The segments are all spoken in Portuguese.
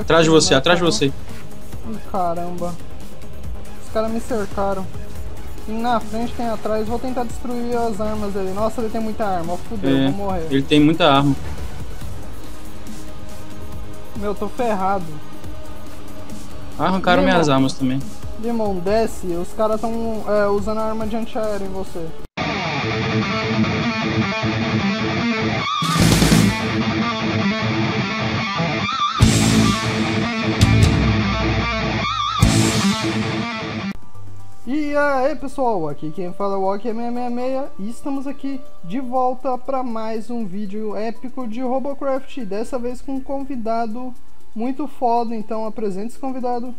Atrás de você, atrás de você. Caramba. Os caras me cercaram. Na frente, tem atrás. Vou tentar destruir as armas dele. Nossa, ele tem muita arma. Fudeu, É, vou morrer. ele tem muita arma. Meu, tô ferrado. Arrancaram minhas armas também. Limão, desce. Os caras tão é, usando a arma de antiaéreo em você. Aí pessoal, aqui quem fala é o Walk 666 e estamos aqui de volta para mais um vídeo épico de Robocraft, dessa vez com um convidado muito foda, então apresente esse convidado.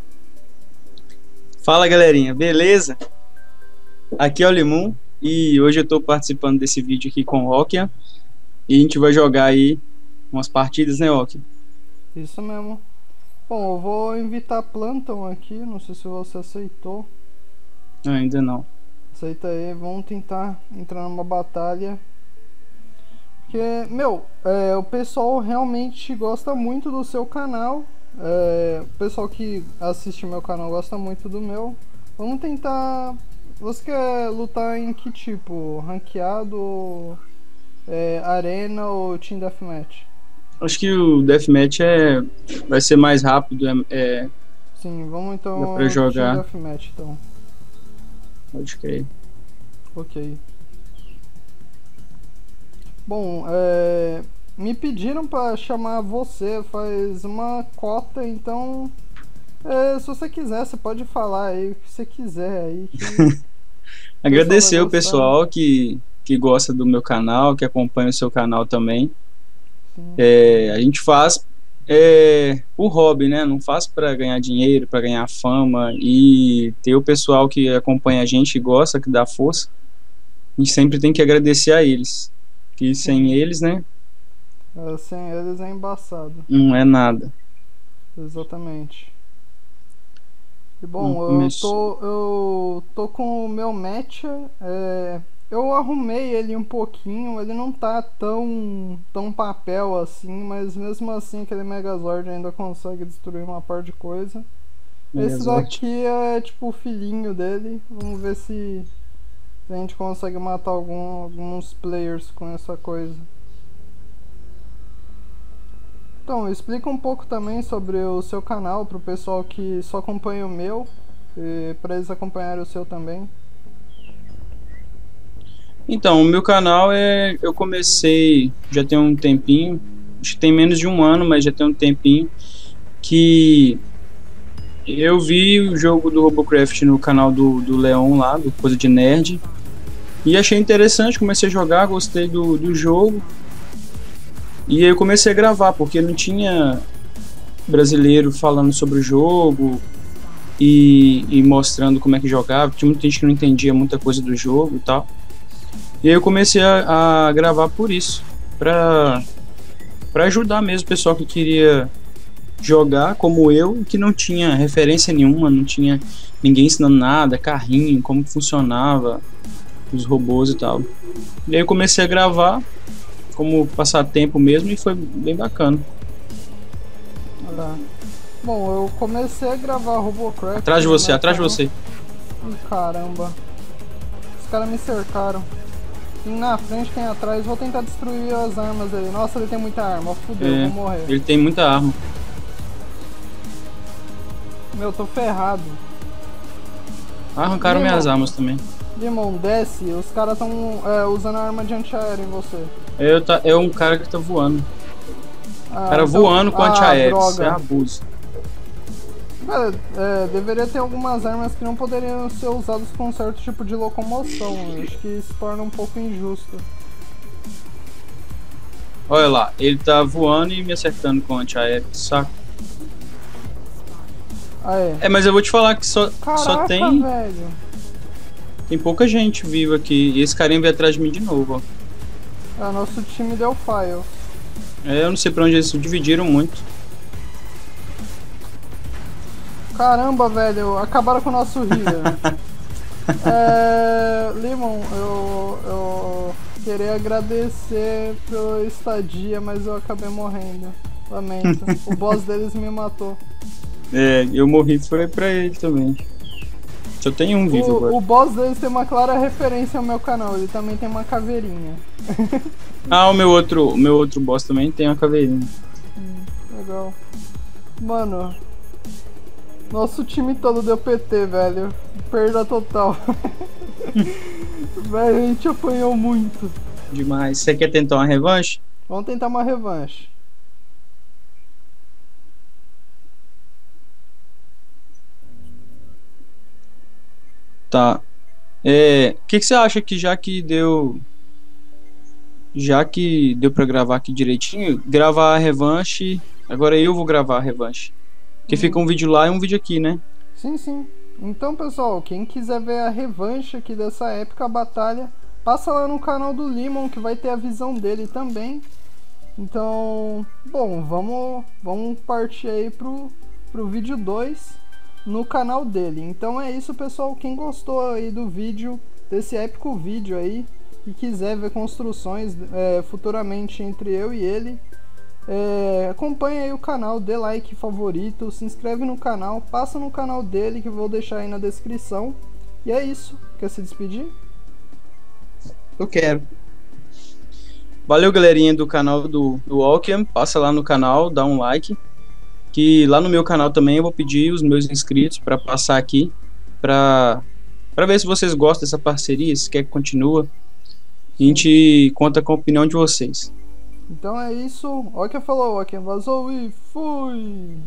Fala galerinha, beleza? Aqui é o Limon e hoje eu tô participando desse vídeo aqui com o Okia e a gente vai jogar aí umas partidas, né, Okia? Isso mesmo. Bom, eu vou invitar Planton aqui, não sei se você aceitou. Ainda não. Aceita aí, vamos tentar entrar numa batalha. Porque, meu, é, o pessoal realmente gosta muito do seu canal. É, o pessoal que assiste meu canal gosta muito do meu. Vamos tentar. Você quer lutar em que tipo? Ranqueado, é, arena ou Team Deathmatch? Acho que o Deathmatch é... vai ser mais rápido, é... é... Sim, vamos então Dá pra jogar. Team Deathmatch então. Pode crer. Ok. Bom, é, me pediram para chamar você faz uma cota, então é, se você quiser, você pode falar aí o que você quiser aí. Agradecer o pessoal que, que gosta do meu canal, que acompanha o seu canal também. É, a gente faz é, o hobby, né? Não faz para ganhar dinheiro, para ganhar fama e ter o pessoal que acompanha a gente e gosta, que dá força. A gente sempre tem que agradecer a eles. Que sem eles, né? É, sem eles é embaçado, Não é nada. exatamente. E bom, eu tô, eu tô com o meu match, é, eu arrumei ele um pouquinho, ele não tá tão, tão papel assim, mas mesmo assim aquele Megazord ainda consegue destruir uma par de coisa. Esse daqui é tipo o filhinho dele. Vamos ver se a gente consegue matar algum, alguns players com essa coisa. Então, explica um pouco também sobre o seu canal pro pessoal que só acompanha o meu e para eles acompanharem o seu também. Então, o meu canal é. Eu comecei já tem um tempinho, acho que tem menos de um ano, mas já tem um tempinho, que eu vi o jogo do Robocraft no canal do, do Leon lá, do Coisa de Nerd, e achei interessante, comecei a jogar, gostei do, do jogo, e aí eu comecei a gravar, porque não tinha brasileiro falando sobre o jogo e, e mostrando como é que jogava, tinha muita gente que não entendia muita coisa do jogo e tal. E aí eu comecei a, a gravar por isso, pra, pra ajudar mesmo o pessoal que queria jogar como eu, que não tinha referência nenhuma, não tinha ninguém ensinando nada, carrinho, como funcionava, os robôs e tal. E aí eu comecei a gravar como passatempo mesmo e foi bem bacana. Tá. Bom, eu comecei a gravar Robocraft. Atrás de você, meu atrás de você. Ih, caramba. Os caras me cercaram. Tem na frente, tem atrás. Vou tentar destruir as armas dele. Nossa, ele tem muita arma. Fudeu, É, vou morrer. ele tem muita arma. Meu, tô ferrado. Arrancaram minhas armas também. Limão, desce. Os caras tão é, usando a arma de antiaéreo em você. Eu tá, é um cara que tá voando. Ah, cara então- voando com ah, antiaéreo. Isso é abuso. Cara, é, deveria ter algumas armas que não poderiam ser usadas com um certo tipo de locomoção. Eu Acho que isso torna um pouco injusto. Olha lá, ele tá voando e me acertando com antiaéreo. Saco. Ah, é. É, mas eu vou te falar que só, Caraca, só tem, velho. tem pouca gente viva aqui. E esse carinha veio atrás de mim de novo, ó. Ah, nosso time deu file. É, eu não sei pra onde eles se dividiram muito. Caramba, velho, acabaram com o nosso healer. é, Limon, eu, eu queria agradecer pela estadia, mas eu acabei morrendo. Lamento. o boss deles me matou. É, eu morri foi pra ele também. Só tem um vivo o, agora. O boss deles tem uma clara referência ao meu canal, ele também tem uma caveirinha. ah, o meu outro, o meu outro boss também tem uma caveirinha. Hum, legal. Mano, nosso time todo deu PT, velho. Perda total. velho, a gente apanhou muito. Demais. Você quer tentar uma revanche? Vamos tentar uma revanche. Tá. É, o que, que você acha que já que deu já que deu para gravar aqui direitinho, gravar a revanche. Agora eu vou gravar a revanche. Que fica um vídeo lá e um vídeo aqui, né? Sim, sim. Então, pessoal, quem quiser ver a revanche aqui dessa épica batalha, passa lá no canal do Limon que vai ter a visão dele também. Então, bom, vamos, vamos partir aí pro, pro vídeo 2 no canal dele. Então é isso, pessoal. Quem gostou aí do vídeo, desse épico vídeo aí, e quiser ver construções é, futuramente entre eu e ele, é, acompanhe aí o canal, dê like favorito, se inscreve no canal, passa no canal dele que eu vou deixar aí na descrição. E é isso. Quer se despedir? Eu quero. Valeu, galerinha do canal do, do Walkiem. Passa lá no canal, dá um like que lá no meu canal também eu vou pedir os meus inscritos para passar aqui para para ver se vocês gostam dessa parceria, se quer que continua. A gente conta com a opinião de vocês. Então é isso. Olha quem falou, olha quem vazou e fui!